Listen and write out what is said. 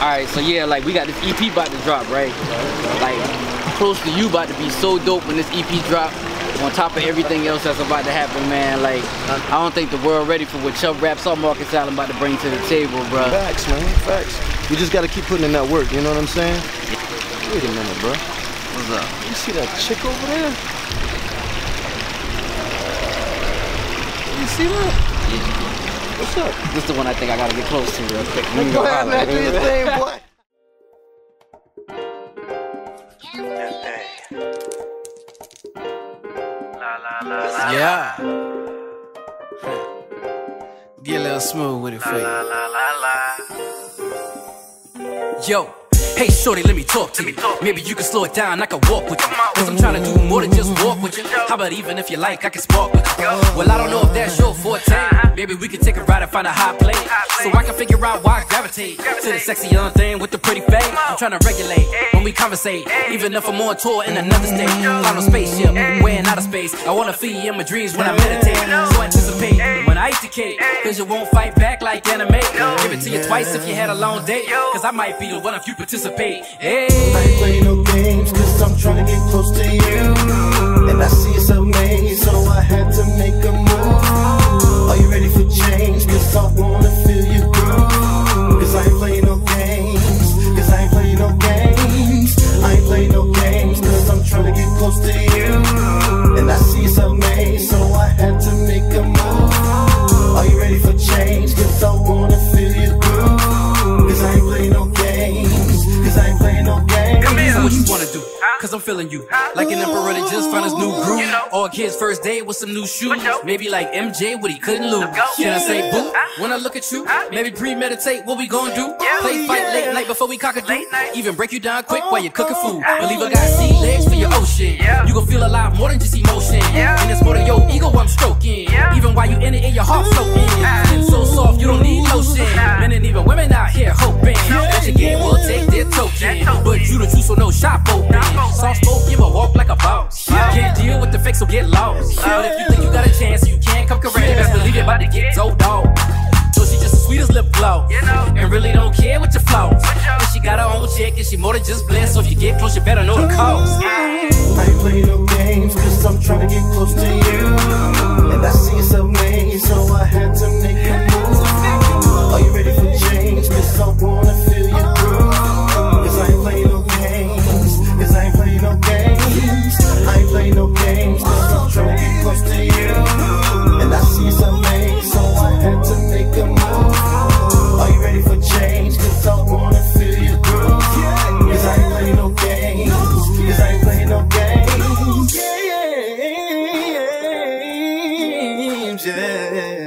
Alright, so yeah, like we got this EP about to drop, right? Like close to you about to be so dope when this EP drop. On top of everything else that's about to happen, man. Like I don't think the world ready for what Chubb Raps or Marcus Allen about to bring to the table, bro. Facts, man. Facts. We just gotta keep putting in that work, you know what I'm saying? Wait a minute, bro. What's up? You see that chick over there? You see that? Yeah. What's up? This is the one I think I gotta get close to real quick. Let me Go ahead, holler man. Do your thing, boy. Yeah. Get a little smooth with it for you. Yo. Hey shorty, let me talk to you. Maybe you can slow it down, I can walk with you. Cause I'm trying to do more than just walk with you. How about even if you like, I can spark with you. Well, I don't know if that's your forte. Maybe we can take a ride and find a hot place. So I can figure out why I gravitate to the sexy young thing with the pretty face. I'm trying to regulate when we conversate. Even if I'm on tour in another state. Found a spaceship, way in outer space. I wanna feed in my dreams when I meditate. So anticipate when I Cause you won't fight back like anime. Give it to you twice if you had a long day. Cause I might be the one if you participate. Hey. I ain't playing no games, cause I'm trying to get close to you. And I see it's a maze, so I had to Cause I'm feeling you. Like an emperor that just found his new groove. Or a kid's first day with some new shoes. Maybe like MJ, what he couldn't lose. Can I say boo? When I look at you, maybe premeditate what we gon' do. Play fight late night before we cock a do. Even break you down quick while you're cooking food. Believe I got sea legs for your ocean. You gon' feel a lot more than just emotion. And it's more than your ego I'm stroking. Even while you in it, in your heart floating. Skin so soft, you don't need lotion. Men and even women out here hoping that your game will take their token. But you the truth, so no shop lost. But if you think you got a chance, you can't come correct. Best believe it, about to get told dog. So she just the sweetest lip gloss. And really don't care what your flaws. But she got her own chick and she more than just blessed. So if you get close, you better know the cause. I ain't playing no games, cause I'm trying to get close to you. And I see it's a maze, so I Games,